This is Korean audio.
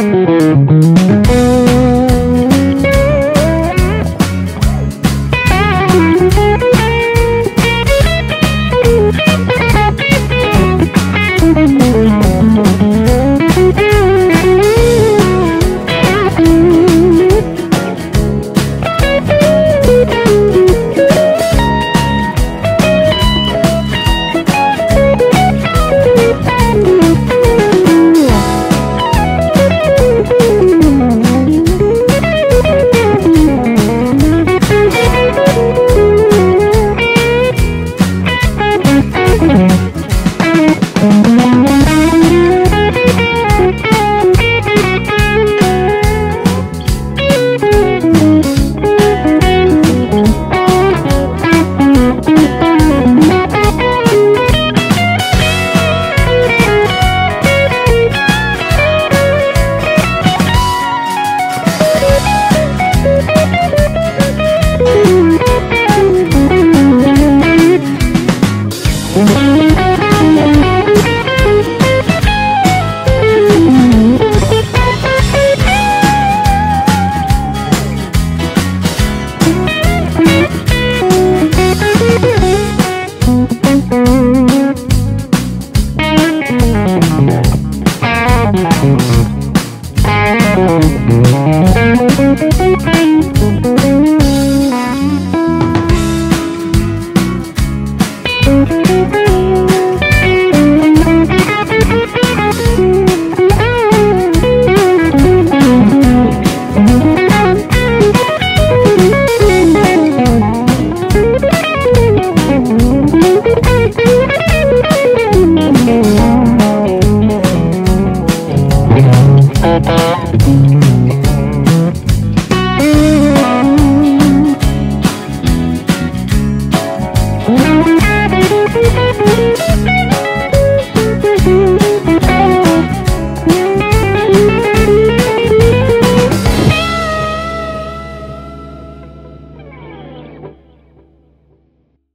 음.